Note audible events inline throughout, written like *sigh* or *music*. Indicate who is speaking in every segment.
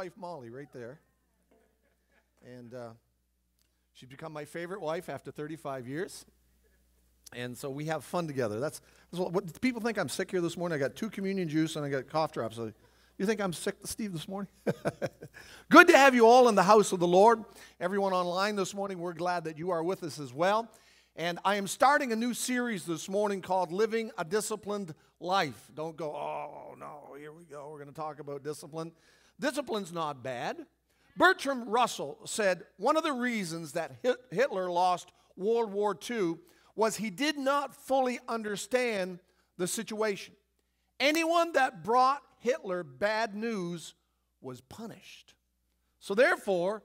Speaker 1: wife Molly right there. And uh, she's become my favorite wife after 35 years. And so we have fun together. That's, that's what, what people think I'm sick here this morning. I got two communion juice and I got cough drops. So you think I'm sick, Steve, this morning? *laughs* Good to have you all in the house of the Lord. Everyone online this morning, we're glad that you are with us as well. And I am starting a new series this morning called Living a Disciplined Life. Don't go, oh, no, here we go. We're going to talk about discipline. Discipline's not bad. Bertrand Russell said one of the reasons that Hitler lost World War II was he did not fully understand the situation. Anyone that brought Hitler bad news was punished. So, therefore,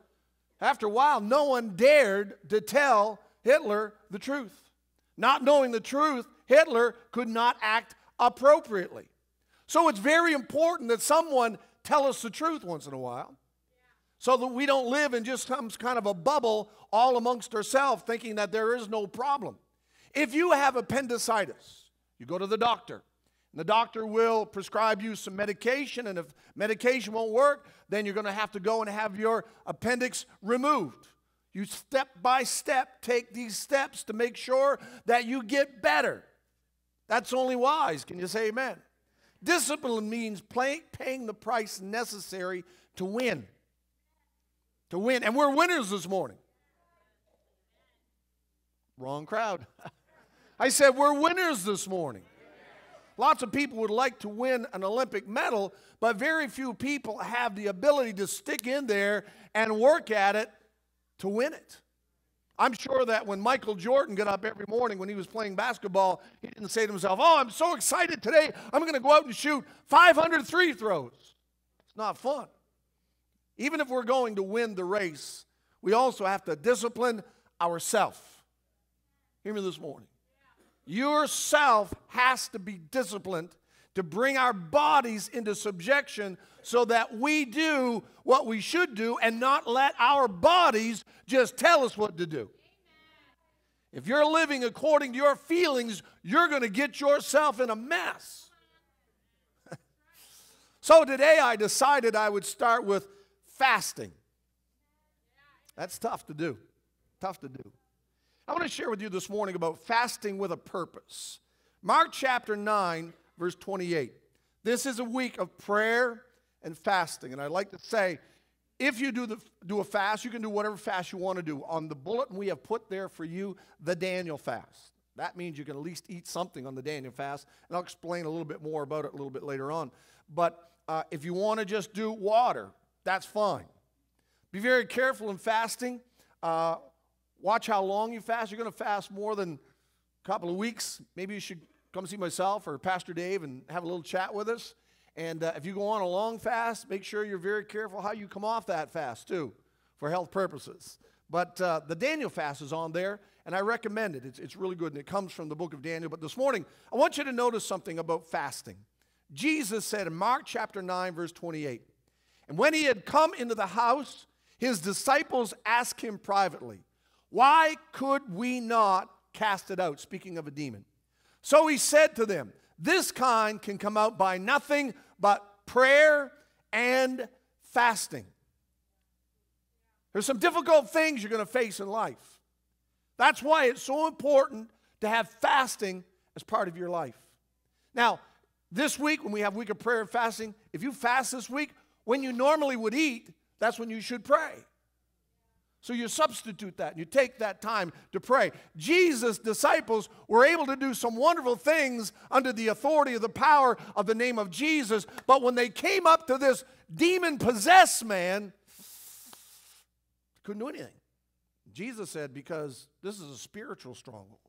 Speaker 1: after a while, no one dared to tell Hitler the truth. Not knowing the truth, Hitler could not act appropriately. So, it's very important that someone tell us the truth once in a while so that we don't live in just some kind of a bubble all amongst ourselves thinking that there is no problem. If you have appendicitis, you go to the doctor. And the doctor will prescribe you some medication, and if medication won't work, then you're going to have to go and have your appendix removed. You step by step take these steps to make sure that you get better. That's only wise. Can you say amen? Discipline means paying the price necessary to win. To win. And we're winners this morning. Wrong crowd. *laughs* I said, we're winners this morning. Lots of people would like to win an Olympic medal, but very few people have the ability to stick in there and work at it to win it. I'm sure that when Michael Jordan got up every morning when he was playing basketball, he didn't say to himself, Oh, I'm so excited today, I'm going to go out and shoot 500 free throws. It's not fun. Even if we're going to win the race, we also have to discipline ourselves. Hear me this morning. Yourself has to be disciplined to bring our bodies into subjection so that we do what we should do and not let our bodies just tell us what to do. If you're living according to your feelings, you're going to get yourself in a mess. *laughs* so today I decided I would start with fasting. That's tough to do. Tough to do. I want to share with you this morning about fasting with a purpose. Mark chapter 9, verse 28. This is a week of prayer and fasting. And I'd like to say, if you do, the, do a fast, you can do whatever fast you want to do. On the bulletin, we have put there for you the Daniel fast. That means you can at least eat something on the Daniel fast. And I'll explain a little bit more about it a little bit later on. But uh, if you want to just do water, that's fine. Be very careful in fasting. Uh, watch how long you fast. You're going to fast more than a couple of weeks. Maybe you should come see myself or Pastor Dave and have a little chat with us. And uh, if you go on a long fast, make sure you're very careful how you come off that fast too, for health purposes. But uh, the Daniel fast is on there, and I recommend it. It's, it's really good, and it comes from the book of Daniel. But this morning, I want you to notice something about fasting. Jesus said in Mark chapter 9, verse 28, And when he had come into the house, his disciples asked him privately, Why could we not cast it out? Speaking of a demon. So he said to them, This kind can come out by nothing but prayer and fasting. There's some difficult things you're going to face in life. That's why it's so important to have fasting as part of your life. Now, this week, when we have week of prayer and fasting, if you fast this week, when you normally would eat, that's when you should pray. So you substitute that and you take that time to pray. Jesus' disciples were able to do some wonderful things under the authority of the power of the name of Jesus, but when they came up to this demon possessed man, couldn't do anything. Jesus said, because this is a spiritual stronghold.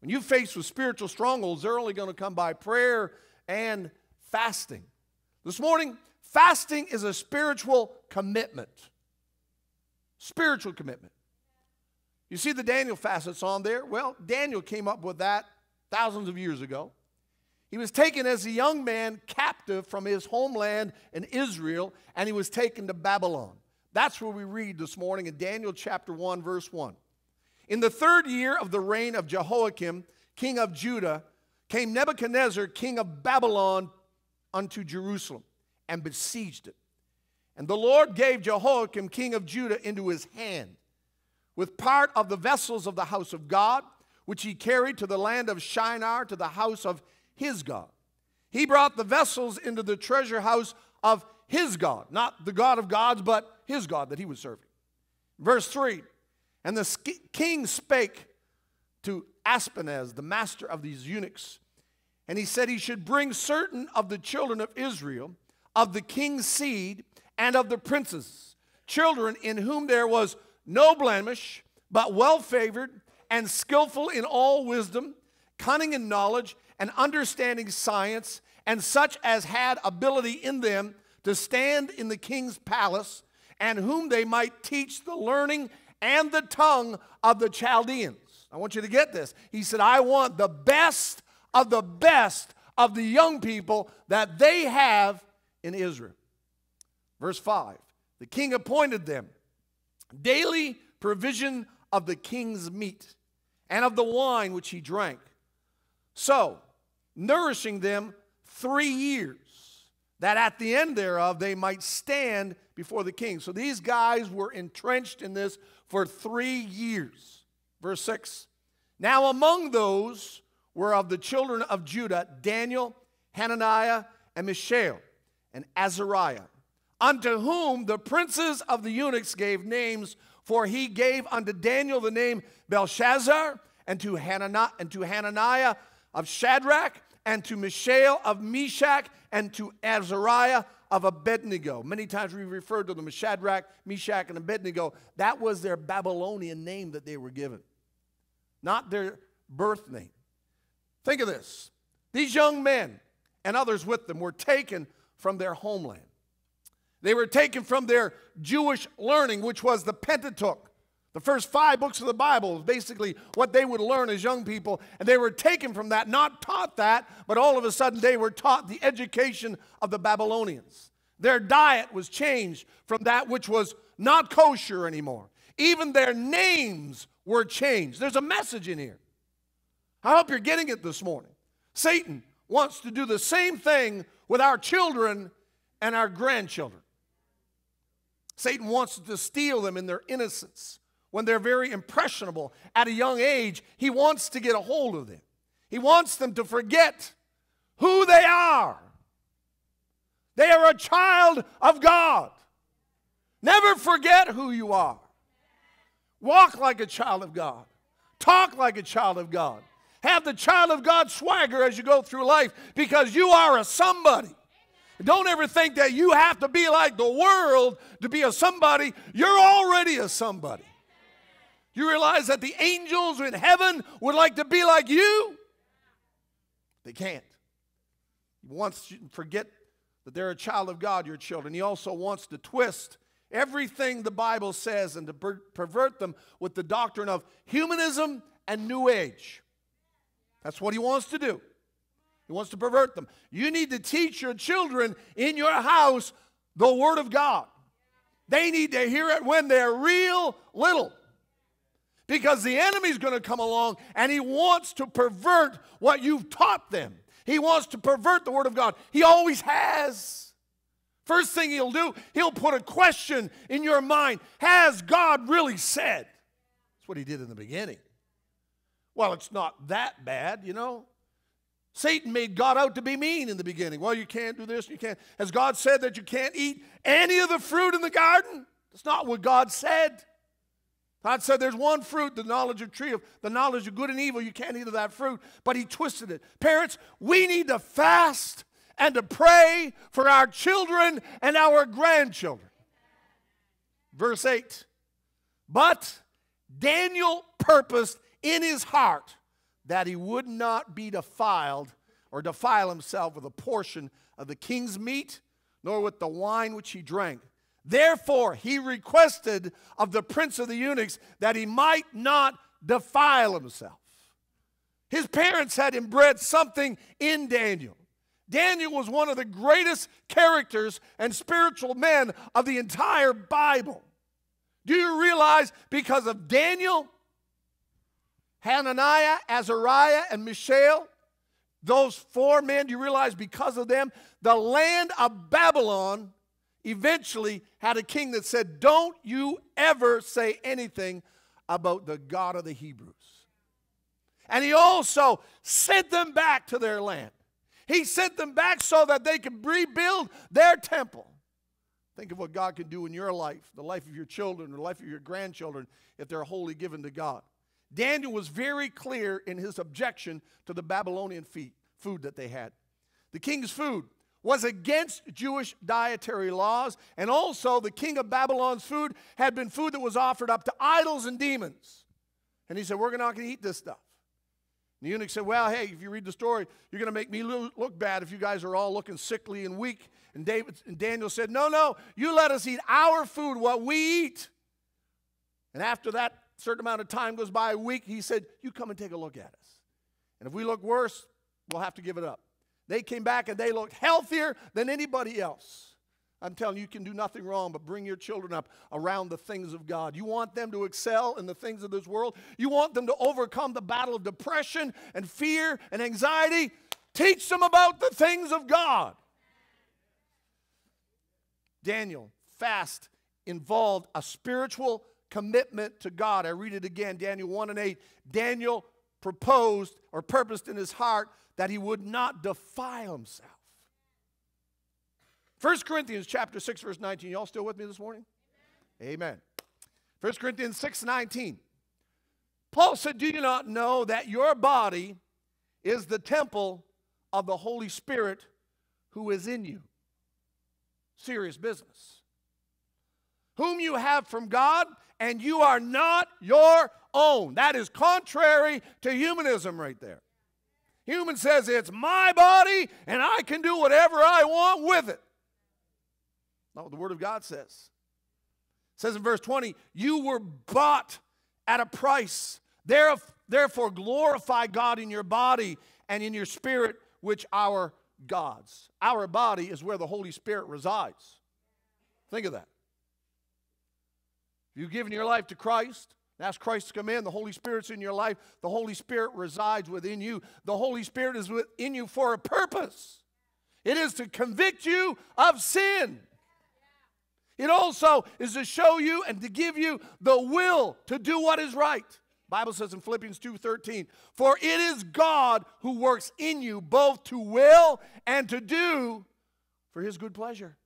Speaker 1: When you face with spiritual strongholds, they're only going to come by prayer and fasting. This morning, fasting is a spiritual commitment. Spiritual commitment. You see the Daniel facets on there? Well, Daniel came up with that thousands of years ago. He was taken as a young man captive from his homeland in Israel, and he was taken to Babylon. That's where we read this morning in Daniel chapter 1, verse 1. In the third year of the reign of Jehoiakim, king of Judah, came Nebuchadnezzar, king of Babylon, unto Jerusalem and besieged it. And the Lord gave Jehoiakim, king of Judah, into his hand, with part of the vessels of the house of God, which he carried to the land of Shinar, to the house of his God. He brought the vessels into the treasure house of his God, not the God of gods, but his God that he was serving. Verse 3 And the king spake to Ashpenaz, the master of these eunuchs, and he said he should bring certain of the children of Israel, of the king's seed, and of the princes, children in whom there was no blemish, but well favored and skillful in all wisdom, cunning in knowledge, and understanding science, and such as had ability in them to stand in the king's palace, and whom they might teach the learning and the tongue of the Chaldeans. I want you to get this. He said, I want the best of the best of the young people that they have in Israel. Verse 5 The king appointed them daily provision of the king's meat and of the wine which he drank. So, nourishing them three years, that at the end thereof they might stand before the king. So these guys were entrenched in this for three years. Verse 6 Now among those were of the children of Judah Daniel, Hananiah, and Mishael, and Azariah, unto whom the princes of the eunuchs gave names, for he gave unto Daniel the name Belshazzar, and to Hananiah, and to Hananiah of Shadrach, and to Mishael of Meshach, and to Azariah of Abednego. Many times we refer to them as Shadrach, Meshach, and Abednego. That was their Babylonian name that they were given, not their birth name. Think of this. These young men and others with them were taken from their homeland. They were taken from their Jewish learning, which was the Pentateuch. The first five books of the Bible is basically what they would learn as young people, and they were taken from that, not taught that, but all of a sudden they were taught the education of the Babylonians. Their diet was changed from that which was not kosher anymore. Even their names were changed. There's a message in here. I hope you're getting it this morning. Satan wants to do the same thing with our children and our grandchildren. Satan wants to steal them in their innocence when they're very impressionable at a young age, he wants to get a hold of them. He wants them to forget who they are. They are a child of God. Never forget who you are. Walk like a child of God. Talk like a child of God. Have the child of God swagger as you go through life because you are a somebody. Don't ever think that you have to be like the world to be a somebody. You're already a somebody. You realize that the angels in heaven would like to be like you? They can't. He wants you to forget that they're a child of God, your children. He also wants to twist everything the Bible says and to per- pervert them with the doctrine of humanism and New Age. That's what he wants to do. He wants to pervert them. You need to teach your children in your house the Word of God. They need to hear it when they're real little because the enemy's going to come along and he wants to pervert what you've taught them. He wants to pervert the Word of God. He always has. First thing he'll do, he'll put a question in your mind Has God really said? That's what he did in the beginning. Well, it's not that bad, you know. Satan made God out to be mean in the beginning. Well, you can't do this, you can't. Has God said that you can't eat any of the fruit in the garden? That's not what God said. God said there's one fruit, the knowledge of tree of the knowledge of good and evil. You can't eat of that fruit, but he twisted it. Parents, we need to fast and to pray for our children and our grandchildren. Verse 8. But Daniel purposed in his heart that he would not be defiled or defile himself with a portion of the king's meat, nor with the wine which he drank. Therefore, he requested of the prince of the eunuchs that he might not defile himself. His parents had inbred something in Daniel. Daniel was one of the greatest characters and spiritual men of the entire Bible. Do you realize because of Daniel, Hananiah, Azariah, and Mishael, those four men, do you realize because of them, the land of Babylon eventually had a king that said, Don't you ever say anything about the God of the Hebrews. And he also sent them back to their land. He sent them back so that they could rebuild their temple. Think of what God can do in your life, the life of your children, the life of your grandchildren, if they're wholly given to God. Daniel was very clear in his objection to the Babylonian food that they had. The king's food was against Jewish dietary laws, and also the king of Babylon's food had been food that was offered up to idols and demons. And he said, We're not going to eat this stuff. And the eunuch said, Well, hey, if you read the story, you're going to make me look bad if you guys are all looking sickly and weak. And, David, and Daniel said, No, no, you let us eat our food, what we eat. And after that certain amount of time goes by, a week, he said, You come and take a look at us. And if we look worse, we'll have to give it up. They came back and they looked healthier than anybody else. I'm telling you, you can do nothing wrong but bring your children up around the things of God. You want them to excel in the things of this world. You want them to overcome the battle of depression and fear and anxiety. Teach them about the things of God. Daniel, fast involved a spiritual commitment to God. I read it again, Daniel 1 and 8. Daniel proposed or purposed in his heart that he would not defile himself. 1 Corinthians chapter 6 verse 19. Y'all still with me this morning? Amen. Amen. 1 Corinthians 6 19. Paul said, Do you not know that your body is the temple of the Holy Spirit who is in you? Serious business. Whom you have from God, and you are not your own. That is contrary to humanism right there. Human says it's my body and I can do whatever I want with it. Not what the Word of God says. It says in verse 20, You were bought at a price. Therefore, glorify God in your body and in your spirit, which are God's. Our body is where the Holy Spirit resides. Think of that. If you've given your life to Christ, Ask Christ to come in. The Holy Spirit's in your life. The Holy Spirit resides within you. The Holy Spirit is within you for a purpose. It is to convict you of sin. It also is to show you and to give you the will to do what is right. Bible says in Philippians 2:13, "For it is God who works in you both to will and to do for his good pleasure."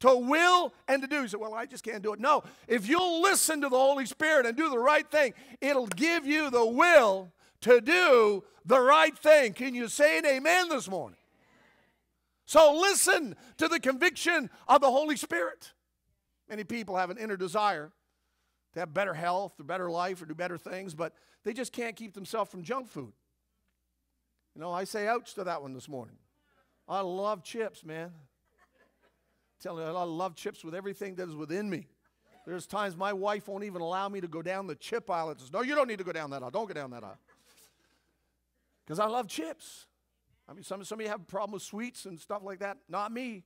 Speaker 1: To will and to do. You say, well, I just can't do it. No, if you'll listen to the Holy Spirit and do the right thing, it'll give you the will to do the right thing. Can you say an amen this morning? So listen to the conviction of the Holy Spirit. Many people have an inner desire to have better health or better life or do better things, but they just can't keep themselves from junk food. You know, I say ouch to that one this morning. I love chips, man telling you, I love chips with everything that is within me. There's times my wife won't even allow me to go down the chip aisle. It says, No, you don't need to go down that aisle. Don't go down that aisle. Because I love chips. I mean, some, some of you have a problem with sweets and stuff like that. Not me.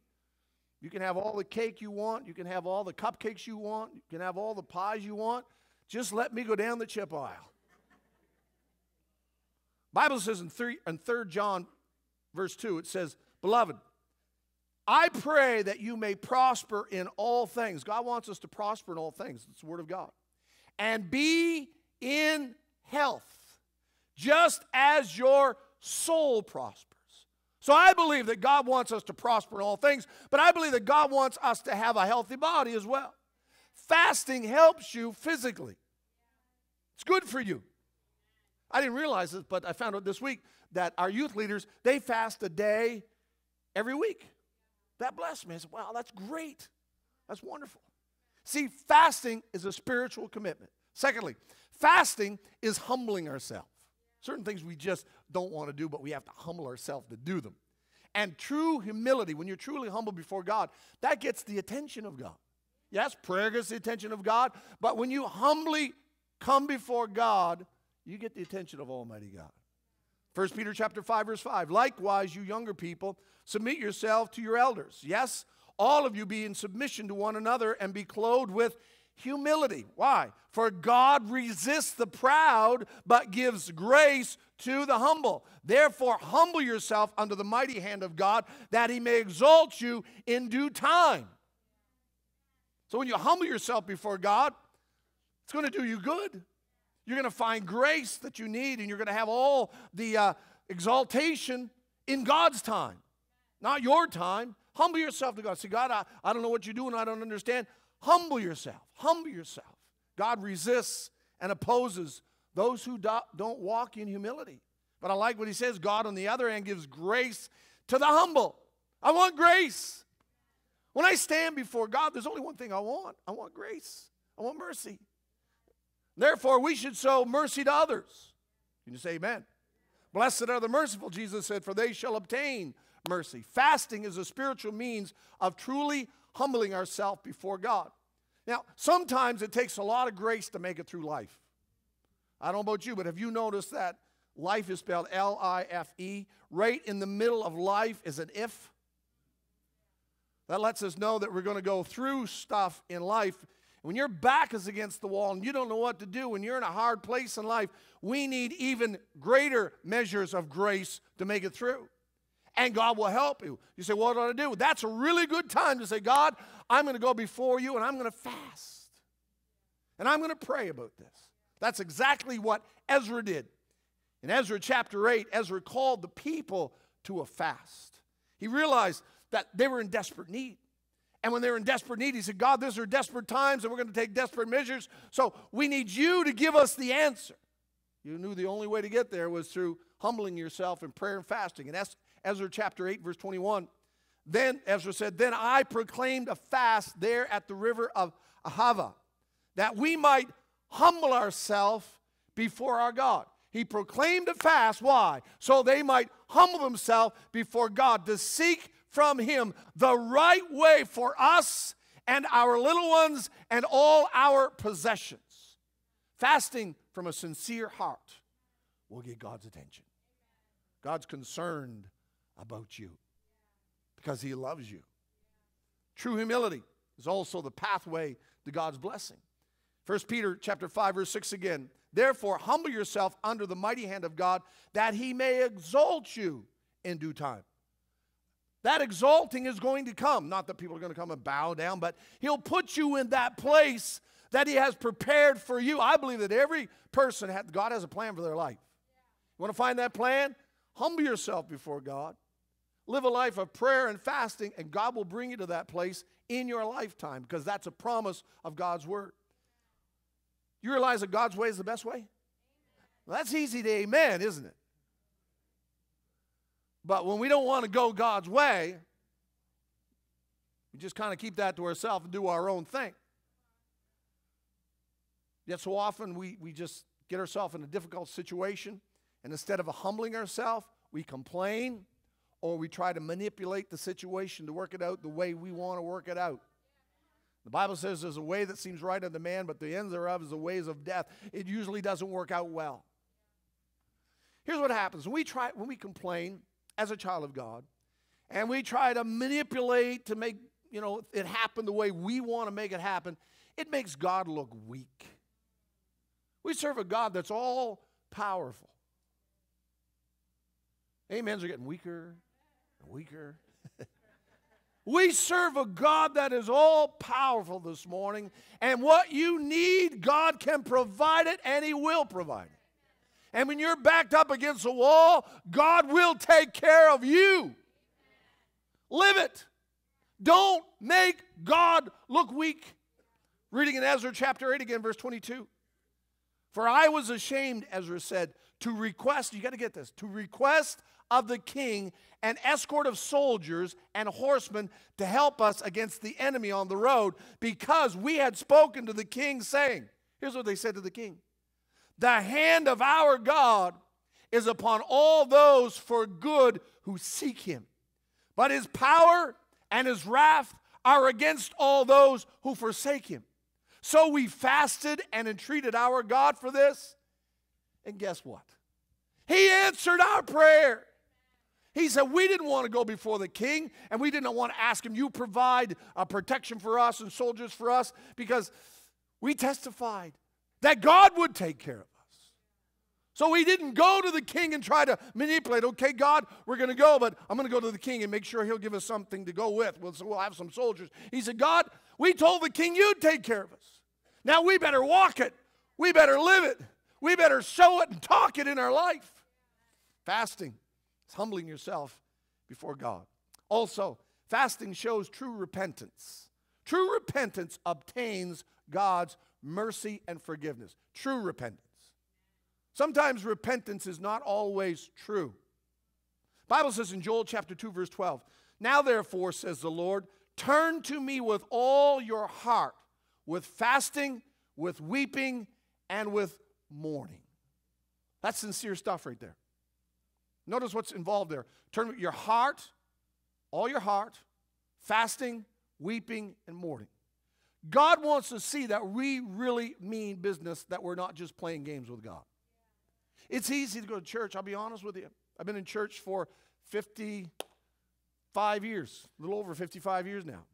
Speaker 1: You can have all the cake you want. You can have all the cupcakes you want. You can have all the pies you want. Just let me go down the chip aisle. Bible says in 3, in 3 John verse 2, it says, Beloved, I pray that you may prosper in all things. God wants us to prosper in all things. It's the Word of God. And be in health, just as your soul prospers. So I believe that God wants us to prosper in all things, but I believe that God wants us to have a healthy body as well. Fasting helps you physically, it's good for you. I didn't realize this, but I found out this week that our youth leaders, they fast a day every week. That blessed me. I said, wow, that's great. That's wonderful. See, fasting is a spiritual commitment. Secondly, fasting is humbling ourselves. Certain things we just don't want to do, but we have to humble ourselves to do them. And true humility, when you're truly humble before God, that gets the attention of God. Yes, prayer gets the attention of God, but when you humbly come before God, you get the attention of Almighty God. 1 Peter chapter 5 verse 5. Likewise, you younger people, submit yourself to your elders. Yes, all of you be in submission to one another and be clothed with humility. Why? For God resists the proud but gives grace to the humble. Therefore, humble yourself under the mighty hand of God that he may exalt you in due time. So when you humble yourself before God, it's going to do you good. You're going to find grace that you need, and you're going to have all the uh, exaltation in God's time, not your time. Humble yourself to God. Say, God, I, I don't know what you're doing. I don't understand. Humble yourself. Humble yourself. God resists and opposes those who do, don't walk in humility. But I like what he says God, on the other hand, gives grace to the humble. I want grace. When I stand before God, there's only one thing I want I want grace, I want mercy. Therefore, we should show mercy to others. Can you say amen? Blessed are the merciful, Jesus said, for they shall obtain mercy. Fasting is a spiritual means of truly humbling ourselves before God. Now, sometimes it takes a lot of grace to make it through life. I don't know about you, but have you noticed that life is spelled L I F E? Right in the middle of life is an if. That lets us know that we're going to go through stuff in life. When your back is against the wall and you don't know what to do, when you're in a hard place in life, we need even greater measures of grace to make it through. And God will help you. You say, What do I do? That's a really good time to say, God, I'm going to go before you and I'm going to fast. And I'm going to pray about this. That's exactly what Ezra did. In Ezra chapter 8, Ezra called the people to a fast. He realized that they were in desperate need. And when they were in desperate need, he said, God, these are desperate times and we're going to take desperate measures. So we need you to give us the answer. You knew the only way to get there was through humbling yourself in prayer and fasting. And that's Ezra chapter 8, verse 21. Then Ezra said, Then I proclaimed a fast there at the river of Ahava, that we might humble ourselves before our God. He proclaimed a fast. Why? So they might humble themselves before God to seek from Him the right way for us and our little ones and all our possessions. Fasting from a sincere heart will get God's attention. God's concerned about you because He loves you. True humility is also the pathway to God's blessing. 1 Peter chapter 5 verse 6 again. Therefore humble yourself under the mighty hand of God that he may exalt you in due time. That exalting is going to come. Not that people are going to come and bow down, but He'll put you in that place that He has prepared for you. I believe that every person, God has a plan for their life. You want to find that plan? Humble yourself before God. Live a life of prayer and fasting, and God will bring you to that place in your lifetime because that's a promise of God's Word. You realize that God's way is the best way? Well, that's easy to amen, isn't it? But when we don't want to go God's way, we just kind of keep that to ourselves and do our own thing. Yet so often we, we just get ourselves in a difficult situation, and instead of humbling ourselves, we complain or we try to manipulate the situation to work it out the way we want to work it out. The Bible says there's a way that seems right unto man, but the end thereof is the ways of death. It usually doesn't work out well. Here's what happens when we try when we complain, as a child of God, and we try to manipulate to make you know it happen the way we want to make it happen, it makes God look weak. We serve a God that's all powerful. Amens are getting weaker and weaker. *laughs* we serve a God that is all powerful this morning, and what you need, God can provide it, and He will provide it. And when you're backed up against a wall, God will take care of you. Live it. Don't make God look weak. Reading in Ezra chapter 8 again, verse 22. For I was ashamed, Ezra said, to request, you got to get this, to request of the king an escort of soldiers and horsemen to help us against the enemy on the road because we had spoken to the king, saying, Here's what they said to the king the hand of our God is upon all those for good who seek him. But his power and his wrath are against all those who forsake him. So we fasted and entreated our God for this. And guess what? He answered our prayer. He said, We didn't want to go before the king, and we didn't want to ask him, You provide a protection for us and soldiers for us, because we testified that God would take care of us. So he didn't go to the king and try to manipulate. Okay, God, we're going to go, but I'm going to go to the king and make sure he'll give us something to go with. We'll, so we'll have some soldiers. He said, God, we told the king you'd take care of us. Now we better walk it. We better live it. We better show it and talk it in our life. Fasting is humbling yourself before God. Also, fasting shows true repentance. True repentance obtains God's mercy and forgiveness. True repentance. Sometimes repentance is not always true. Bible says in Joel chapter 2 verse 12, "Now therefore says the Lord, turn to me with all your heart, with fasting, with weeping, and with mourning." That's sincere stuff right there. Notice what's involved there. Turn your heart, all your heart, fasting, weeping, and mourning. God wants to see that we really mean business, that we're not just playing games with God. It's easy to go to church, I'll be honest with you. I've been in church for 55 years, a little over 55 years now,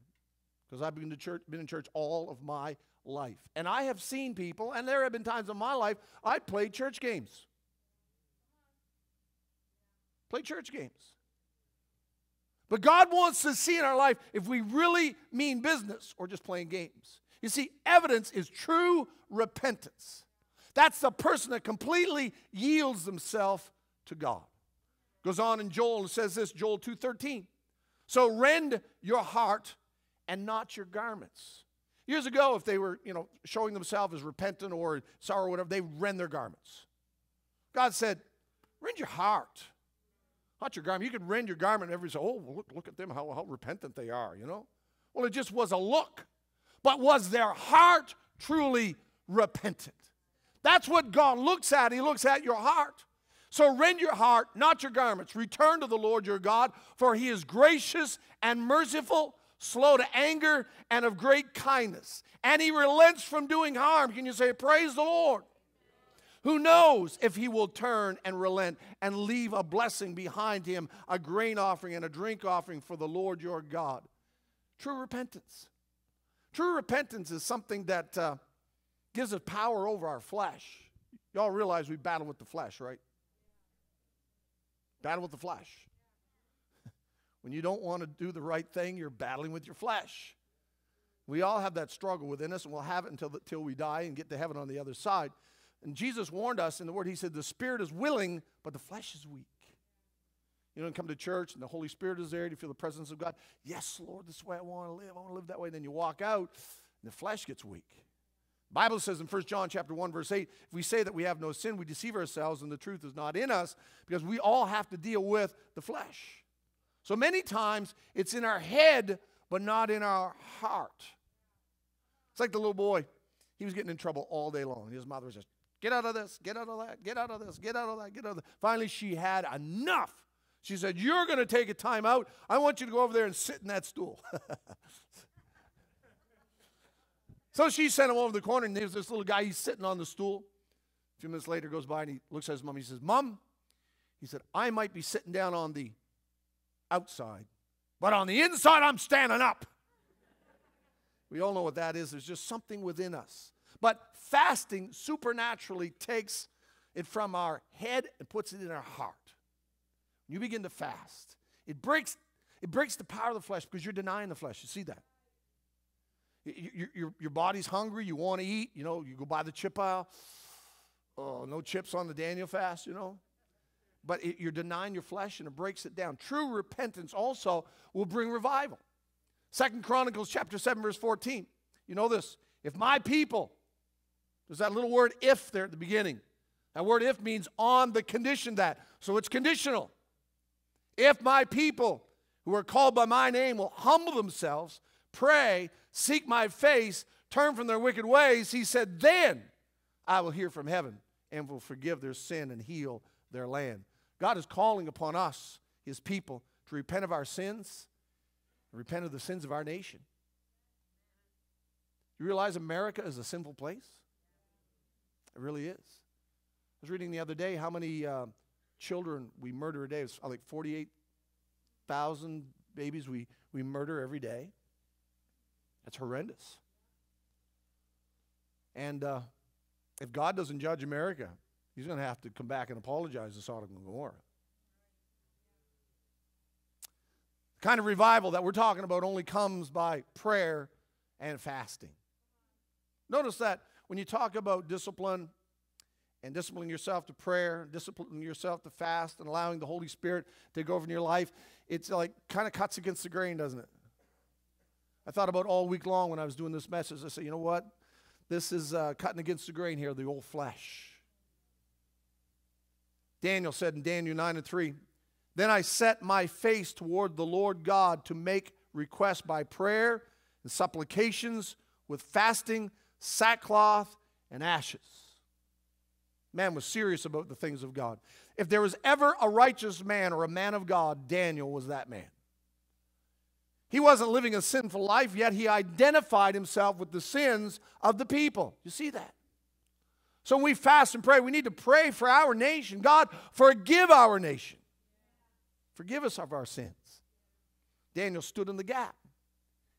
Speaker 1: because I've been, to church, been in church all of my life. And I have seen people, and there have been times in my life I played church games. Play church games. But God wants to see in our life if we really mean business or just playing games. You see, evidence is true repentance. That's the person that completely yields themselves to God. Goes on in Joel and says this, Joel 2:13. So rend your heart and not your garments. Years ago, if they were, you know, showing themselves as repentant or sorrow or whatever, they rend their garments. God said, rend your heart, not your garment. You can rend your garment everybody say, oh, look, look at them, how, how repentant they are, you know? Well, it just was a look. But was their heart truly repentant? That's what God looks at. He looks at your heart. So rend your heart, not your garments. Return to the Lord your God, for he is gracious and merciful, slow to anger, and of great kindness. And he relents from doing harm. Can you say, Praise the Lord? Who knows if he will turn and relent and leave a blessing behind him, a grain offering and a drink offering for the Lord your God? True repentance. True repentance is something that. Uh, gives us power over our flesh. Y'all realize we battle with the flesh, right? Battle with the flesh. *laughs* when you don't want to do the right thing, you're battling with your flesh. We all have that struggle within us, and we'll have it until, until we die and get to heaven on the other side. And Jesus warned us in the Word, He said, The Spirit is willing, but the flesh is weak. You don't come to church and the Holy Spirit is there. Do you feel the presence of God? Yes, Lord, this is the way I want to live. I want to live that way. And then you walk out, and the flesh gets weak. Bible says in 1 John chapter 1 verse 8, if we say that we have no sin, we deceive ourselves and the truth is not in us because we all have to deal with the flesh. So many times it's in our head but not in our heart. It's like the little boy, he was getting in trouble all day long. His mother was just, get out of this, get out of that, get out of this, get out of that, get out of that. Finally, she had enough. She said, You're going to take a time out. I want you to go over there and sit in that stool. *laughs* So she sent him over the corner, and there's this little guy, he's sitting on the stool. A few minutes later goes by and he looks at his mom. He says, Mom, he said, I might be sitting down on the outside, but on the inside, I'm standing up. We all know what that is. There's just something within us. But fasting supernaturally takes it from our head and puts it in our heart. When you begin to fast, it breaks, it breaks the power of the flesh because you're denying the flesh. You see that? Your, your, your body's hungry, you want to eat, you know, you go buy the chip aisle. Oh, no chips on the Daniel fast, you know. But it, you're denying your flesh and it breaks it down. True repentance also will bring revival. Second Chronicles chapter 7, verse 14. You know this. If my people, there's that little word if there at the beginning. That word if means on the condition that. So it's conditional. If my people who are called by my name will humble themselves, pray, seek my face, turn from their wicked ways, he said, then I will hear from heaven and will forgive their sin and heal their land. God is calling upon us, his people, to repent of our sins, repent of the sins of our nation. You realize America is a sinful place? It really is. I was reading the other day how many uh, children we murder a day. It's like 48,000 babies we, we murder every day. That's horrendous. And uh, if God doesn't judge America, he's going to have to come back and apologize to Sodom and Gomorrah. The kind of revival that we're talking about only comes by prayer and fasting. Notice that when you talk about discipline and disciplining yourself to prayer, disciplining yourself to fast, and allowing the Holy Spirit to go over in your life, it's like kind of cuts against the grain, doesn't it? I thought about all week long when I was doing this message. I said, you know what? This is uh, cutting against the grain here, the old flesh. Daniel said in Daniel 9 and 3, Then I set my face toward the Lord God to make requests by prayer and supplications with fasting, sackcloth, and ashes. Man was serious about the things of God. If there was ever a righteous man or a man of God, Daniel was that man. He wasn't living a sinful life, yet he identified himself with the sins of the people. You see that? So when we fast and pray, we need to pray for our nation. God, forgive our nation. Forgive us of our sins. Daniel stood in the gap.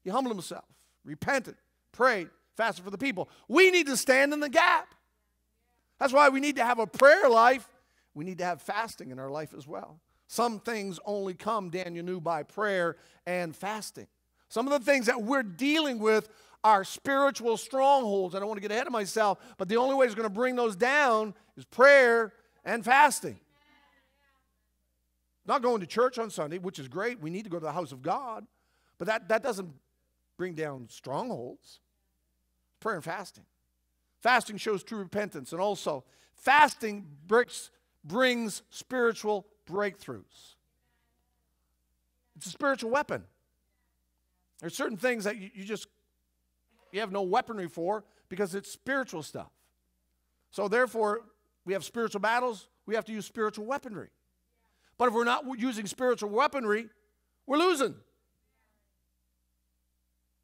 Speaker 1: He humbled himself, repented, prayed, fasted for the people. We need to stand in the gap. That's why we need to have a prayer life. We need to have fasting in our life as well. Some things only come, Daniel knew, by prayer and fasting. Some of the things that we're dealing with are spiritual strongholds. I don't want to get ahead of myself, but the only way it's going to bring those down is prayer and fasting. Not going to church on Sunday, which is great. We need to go to the house of God, but that, that doesn't bring down strongholds. Prayer and fasting. Fasting shows true repentance, and also fasting brings, brings spiritual breakthroughs. It's a spiritual weapon. There's certain things that you, you just you have no weaponry for because it's spiritual stuff. So therefore, we have spiritual battles, we have to use spiritual weaponry. But if we're not using spiritual weaponry, we're losing.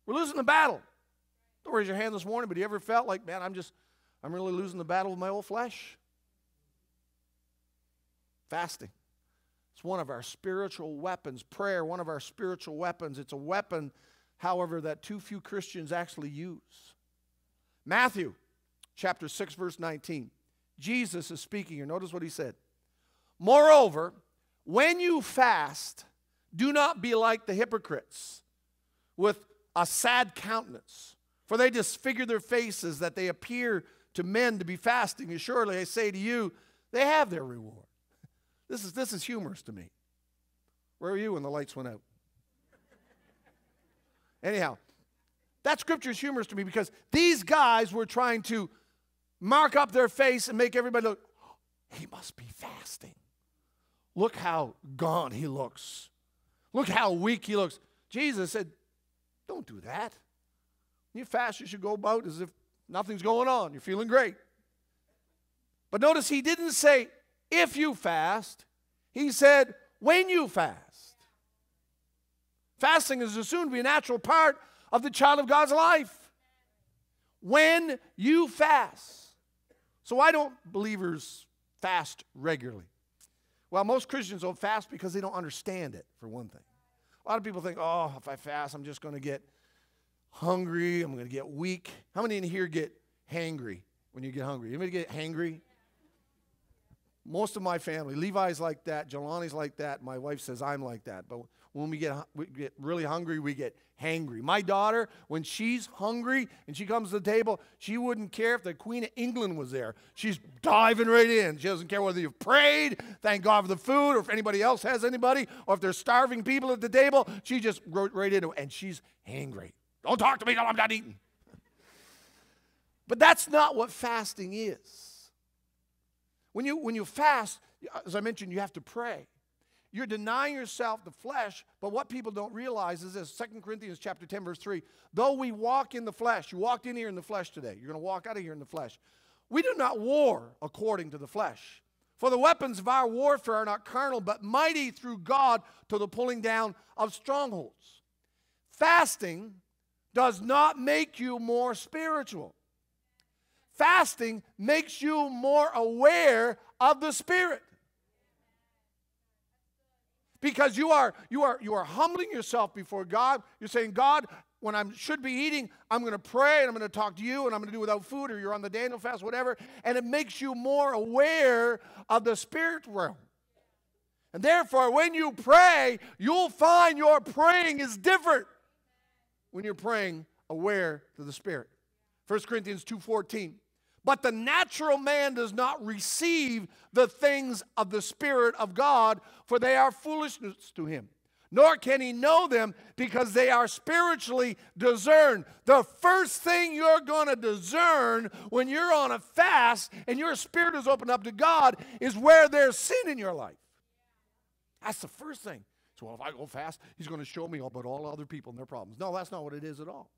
Speaker 1: We're losing the battle. Don't raise your hand this morning, but you ever felt like, man, I'm just, I'm really losing the battle with my old flesh? Fasting. It's one of our spiritual weapons. Prayer, one of our spiritual weapons. It's a weapon, however, that too few Christians actually use. Matthew chapter 6, verse 19. Jesus is speaking here. Notice what he said. Moreover, when you fast, do not be like the hypocrites with a sad countenance for they disfigure their faces that they appear to men to be fasting. And surely I say to you, they have their reward. *laughs* This is, this is humorous to me. Where were you when the lights went out? *laughs* Anyhow, that scripture is humorous to me because these guys were trying to mark up their face and make everybody look, *gasps* he must be fasting. Look how gaunt he looks. Look how weak he looks. Jesus said, Don't do that you fast, as you should go about as if nothing's going on. You're feeling great. But notice he didn't say, if you fast, he said, when you fast. Fasting is assumed to be a natural part of the child of God's life. When you fast. So why don't believers fast regularly? Well, most Christians don't fast because they don't understand it, for one thing. A lot of people think, oh, if I fast, I'm just going to get hungry. I'm going to get weak. How many in here get hangry when you get hungry? Anybody get hangry? Most of my family, Levi's like that, Jelani's like that. My wife says I'm like that. But when we get, we get really hungry, we get hangry. My daughter, when she's hungry and she comes to the table, she wouldn't care if the Queen of England was there. She's diving right in. She doesn't care whether you've prayed, thank God for the food, or if anybody else has anybody, or if there's starving people at the table. She just right into it, and she's hangry. Don't talk to me till I'm done eating. But that's not what fasting is. When you, when you fast, as I mentioned, you have to pray. You're denying yourself the flesh, but what people don't realize is this 2 Corinthians chapter 10, verse 3. Though we walk in the flesh, you walked in here in the flesh today. You're going to walk out of here in the flesh. We do not war according to the flesh. For the weapons of our warfare are not carnal, but mighty through God to the pulling down of strongholds. Fasting does not make you more spiritual. Fasting makes you more aware of the Spirit. Because you are, you, are, you are humbling yourself before God. You're saying, God, when I should be eating, I'm going to pray and I'm going to talk to you and I'm going to do without food or you're on the Daniel fast, whatever. And it makes you more aware of the spirit realm. And therefore, when you pray, you'll find your praying is different when you're praying aware to the Spirit. 1 Corinthians 2:14. But the natural man does not receive the things of the Spirit of God, for they are foolishness to him. Nor can he know them because they are spiritually discerned. The first thing you're going to discern when you're on a fast and your spirit is opened up to God is where there's sin in your life. That's the first thing. So, well, if I go fast, he's going to show me about all other people and their problems. No, that's not what it is at all.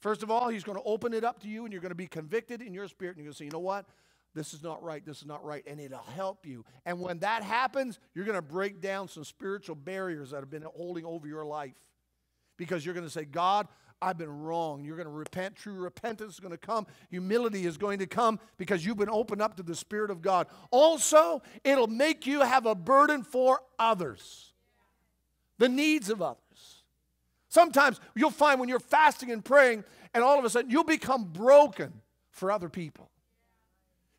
Speaker 1: First of all, he's going to open it up to you and you're going to be convicted in your spirit and you're going to say, you know what? This is not right. This is not right. And it'll help you. And when that happens, you're going to break down some spiritual barriers that have been holding over your life. Because you're going to say, God, I've been wrong. You're going to repent. True repentance is going to come. Humility is going to come because you've been opened up to the Spirit of God. Also, it'll make you have a burden for others, the needs of others. Sometimes you'll find when you're fasting and praying, and all of a sudden you'll become broken for other people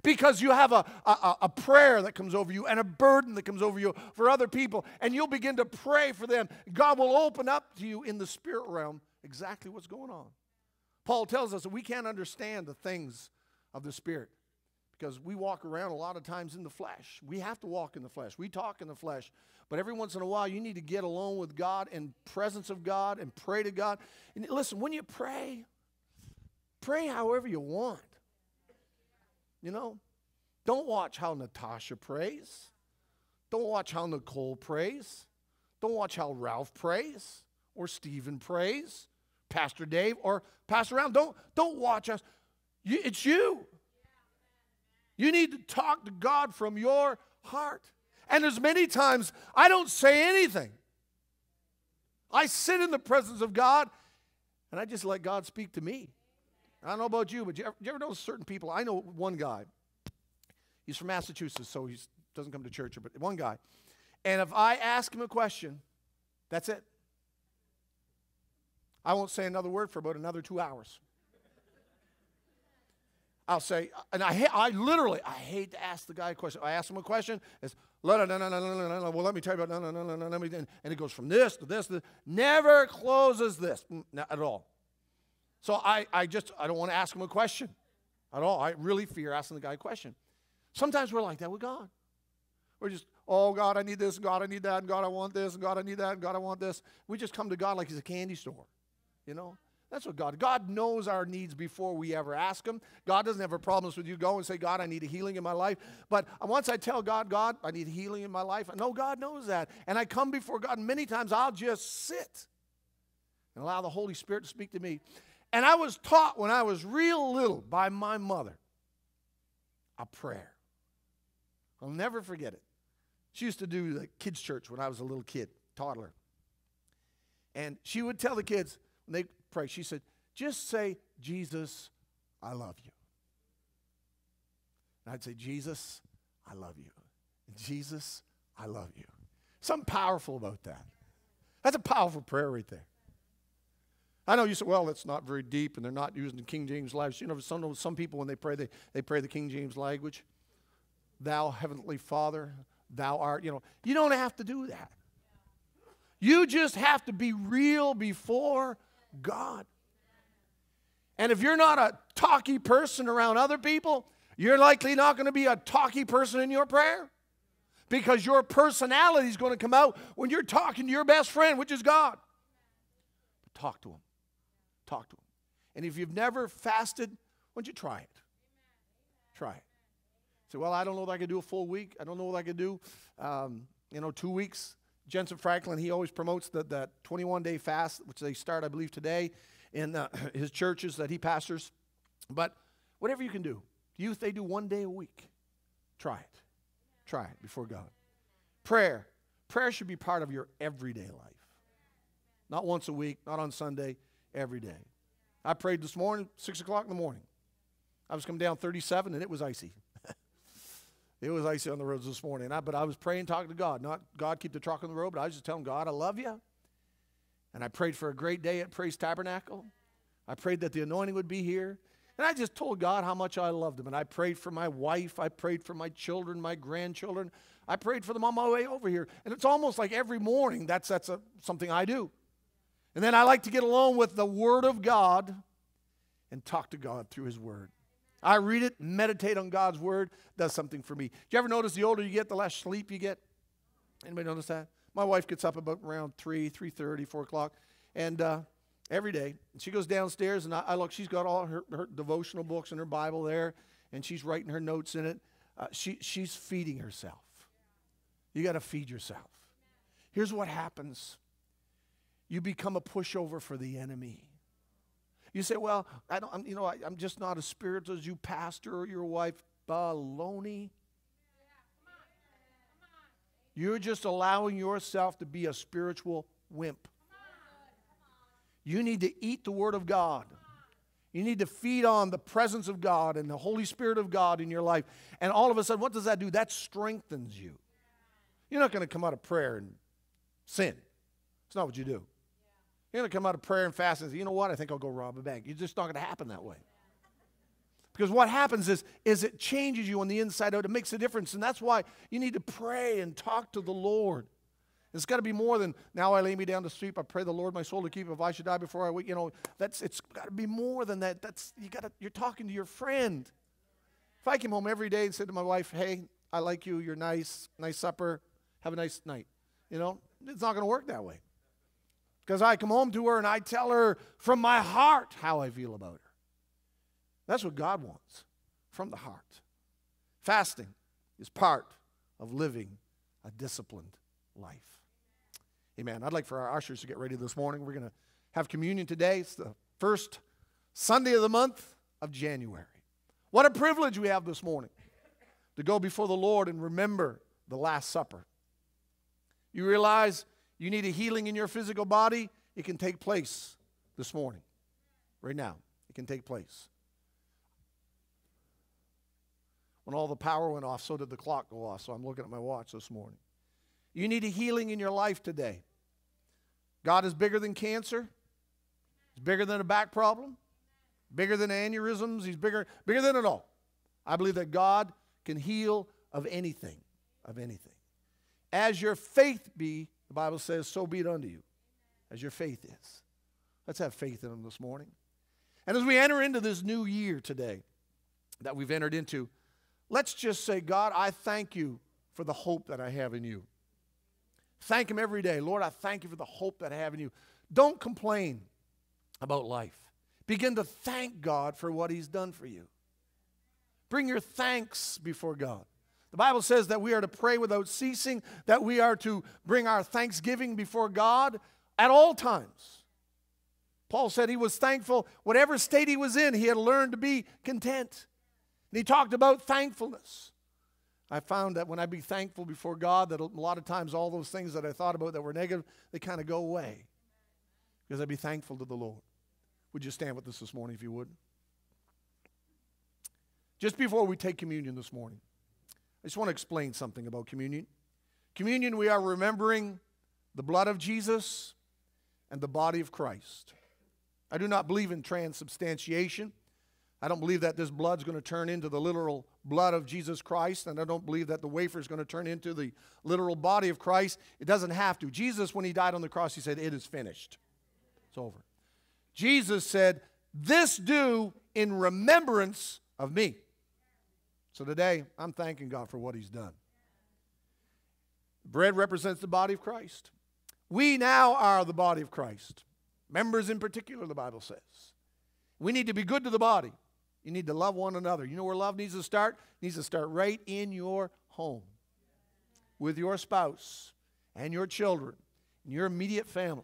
Speaker 1: because you have a, a, a, prayer that comes over you and a burden that comes over you for other people, and you'll begin to pray for them. God will open up to you in the spirit realm exactly what's going on. Paul tells us that we can't understand the things of the Spirit because we walk around a lot of times in the flesh. We have to walk in the flesh. We talk in the flesh. But every once in a while, you need to get alone with God and presence of God and pray to God. And listen, when you pray, pray however you want. You know, don't watch how Natasha prays. Don't watch how Nicole prays. Don't watch how Ralph prays or Stephen prays Pastor Dave or Pastor Ram. Don't, don't watch us. You, it's you. You need to talk to God from your heart. And there's many times I don't say anything. I sit in the presence of God and I just let God speak to me. I don't know about you, but you you ever know certain people? I know one guy. He's from Massachusetts, so he doesn't come to church, but one guy. And if I ask him a question, that's it. I won't say another word for about another two hours. I'll say, and I, I literally, I hate to ask the guy a question. I ask him a question, it's, no, no, no, no, no, no, well, let me tell you about, no, no, no, no, no, and it goes from this to this, to this never closes this not at all. So I, I just, I don't want to ask him a question at all. I really fear asking the guy a question. Sometimes we're like that with God. We're just, oh, God, I need this, God, I need that, and God, I want this, and God, I need that, and God, I want this. We just come to God like he's a candy store. You know? That's what God. God knows our needs before we ever ask Him. God doesn't have a problems with you go and say, God, I need a healing in my life. But once I tell God, God, I need healing in my life, I know God knows that. And I come before God, many times I'll just sit and allow the Holy Spirit to speak to me. And I was taught when I was real little by my mother a prayer. I'll never forget it. She used to do the kids' church when I was a little kid, toddler. And she would tell the kids, when they pray, she said, just say, Jesus, I love you. And I'd say, Jesus, I love you. Jesus, I love you. Something powerful about that. That's a powerful prayer right there. I know you say, well, it's not very deep and they're not using the King James language. You know, some, some people, when they pray, they, they pray the King James language. Thou, Heavenly Father, thou art, you know. You don't have to do that. You just have to be real before God. And if you're not a talky person around other people, you're likely not going to be a talky person in your prayer because your personality is going to come out when you're talking to your best friend, which is God. Talk to him. Talk to him. And if you've never fasted, why don't you try it? Try it. Say, well, I don't know if I can do a full week. I don't know what I can do, um, you know, two weeks. Jentezen Franklin, he always promotes the, that 21 day fast, which they start, I believe, today in uh, *clears throat* his churches that he pastors. But whatever you can do, youth, they do one day a week. Try it. Try it before God. Prayer. Prayer should be part of your everyday life. Not once a week, not on Sunday, every day. I prayed this morning, 6 o'clock in the morning. I was coming down 37 and it was icy. It was icy on the roads this morning. I, but I was praying, talking to God. Not God keep the truck on the road, but I was just telling God, I love you. And I prayed for a great day at Praise Tabernacle. I prayed that the anointing would be here. And I just told God how much I loved him. And I prayed for my wife. I prayed for my children, my grandchildren. I prayed for them on my way over here. And it's almost like every morning that's, that's a, something I do. And then I like to get alone with the Word of God and talk to God through His Word. I read it, meditate on God's Word, does something for me. Do you ever notice the older you get, the less sleep you get? Anybody notice that? My wife gets up about around 3, 3.30, 4 o'clock, and uh, every day. she goes downstairs, and I, I, look, she's got all her, her devotional books and her Bible there, and she's writing her notes in it. Uh, she, she's feeding herself. You got to feed yourself. Here's what happens you become a pushover for the enemy. You say, well, I don't, I'm, you know, I, am just not as spiritual as you, pastor, or your wife. Baloney. You're just allowing yourself to be a spiritual wimp. You need to eat the Word of God. You need to feed on the presence of God and the Holy Spirit of God in your life. And all of a sudden, what does that do? That strengthens you. You're not going to come out of prayer and sin. It's not what you do. You're going to come out of prayer and fast and say, you know what? I think I'll go rob a bank. It's just not going to happen that way. Because what happens is, is it changes you on the inside out. It makes a difference. And that's why you need to pray and talk to the Lord. It's got to be more than now I lay me down to sleep. I pray the Lord my soul to keep. If I should die before I wake, you know, that's it's got to be more than that. That's you got to you're talking to your friend. If I came home every day and said to my wife, "Hey, I like you. You're nice. Nice supper. Have a nice night." You know, it's not going to work that way. Because I come home to her and I tell her from my heart how I feel about her. That's what God wants from the heart. Fasting is part of living a disciplined life. Amen. I'd like for our ushers to get ready this morning. We're going to have communion today. It's the first Sunday of the month of January. What a privilege we have this morning to go before the Lord and remember the Last Supper. You realize you need a healing in your physical body? It can take place this morning, right now. It can take place. When all the power went off, so did the clock go off. So I'm looking at my watch this morning. You need a healing in your life today. God is bigger than cancer. He's bigger than a back problem, bigger than aneurysms. He's bigger, bigger than it all. I believe that God can heal of anything, of anything. As your faith be, the Bible says, so be it unto you, as your faith is. Let's have faith in Him this morning. And as we enter into this new year today that we've entered into, let's just say, God, I thank you for the hope that I have in you. Thank Him every day. Lord, I thank you for the hope that I have in you. Don't complain about life. Begin to thank God for what He's done for you. Bring your thanks before God. The Bible says that we are to pray without ceasing, that we are to bring our thanksgiving before God at all times. Paul said he was thankful, whatever state he was in, he had learned to be content. And he talked about thankfulness. I found that when I be thankful before God, that a lot of times all those things that I thought about that were negative, they kind of go away because I'd be thankful to the Lord. Would you stand with us this morning if you would? Just before we take communion this morning, I just want to explain something about communion. Communion, we are remembering the blood of Jesus and the body of Christ. I do not believe in transubstantiation. I don't believe that this blood's going to turn into the literal blood of Jesus Christ, and I don't believe that the wafer is going to turn into the literal body of Christ. It doesn't have to. Jesus, when he died on the cross, he said, It is finished. It's over. Jesus said, This do in remembrance of me. So today, I'm thanking God for what he's done. Bread represents the body of Christ. We now are the body of Christ. Members in particular, the Bible says. We need to be good to the body. You need to love one another. You know where love needs to start? It needs to start right in your home with your spouse and your children and your immediate family.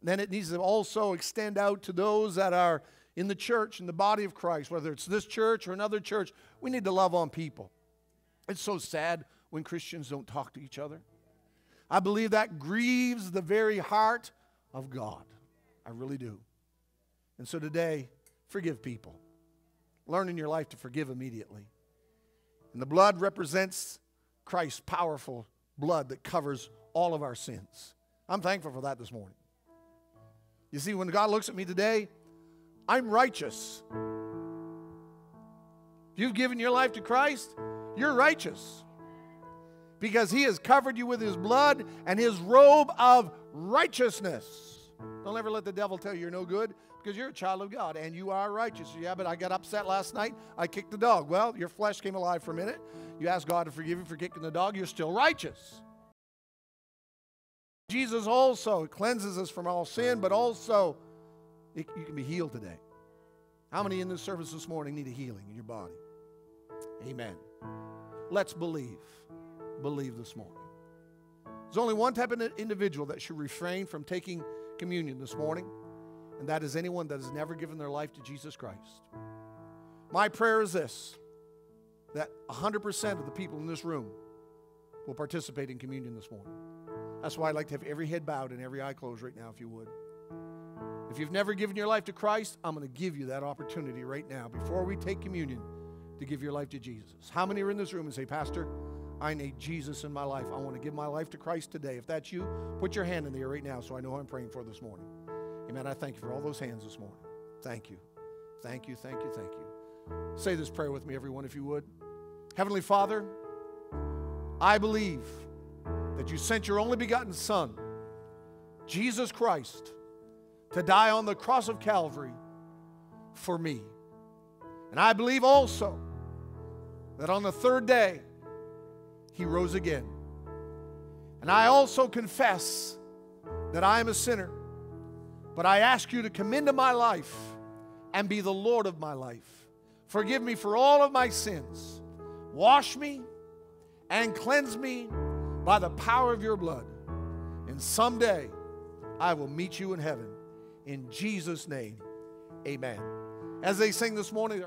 Speaker 1: And then it needs to also extend out to those that are in the church, in the body of Christ, whether it's this church or another church. We need to love on people. It's so sad when Christians don't talk to each other. I believe that grieves the very heart of God. I really do. And so today, forgive people. Learn in your life to forgive immediately. And the blood represents Christ's powerful blood that covers all of our sins. I'm thankful for that this morning. You see, when God looks at me today, I'm righteous. If you've given your life to Christ, you're righteous because He has covered you with His blood and His robe of righteousness. Don't ever let the devil tell you you're no good because you're a child of God and you are righteous. Yeah, but I got upset last night. I kicked the dog. Well, your flesh came alive for a minute. You ask God to forgive you for kicking the dog. You're still righteous. Jesus also cleanses us from all sin, but also it, you can be healed today. How many in this service this morning need a healing in your body? Amen. Let's believe. Believe this morning. There's only one type of individual that should refrain from taking communion this morning, and that is anyone that has never given their life to Jesus Christ. My prayer is this that 100% of the people in this room will participate in communion this morning. That's why I'd like to have every head bowed and every eye closed right now, if you would. If you've never given your life to Christ, I'm going to give you that opportunity right now before we take communion to give your life to Jesus. How many are in this room and say, Pastor, I need Jesus in my life. I want to give my life to Christ today. If that's you, put your hand in the air right now so I know who I'm praying for this morning. Amen. I thank you for all those hands this morning. Thank you. Thank you, thank you, thank you. Say this prayer with me, everyone, if you would. Heavenly Father, I believe that you sent your only begotten Son, Jesus Christ, to die on the cross of Calvary for me. And I believe also that on the third day, he rose again. And I also confess that I am a sinner, but I ask you to come into my life and be the Lord of my life. Forgive me for all of my sins. Wash me and cleanse me by the power of your blood. And someday I will meet you in heaven. In Jesus' name, amen. As they sing this morning,